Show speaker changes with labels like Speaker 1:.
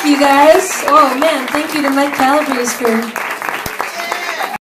Speaker 1: Thank you guys. Oh man, thank you to Mike Calabrese for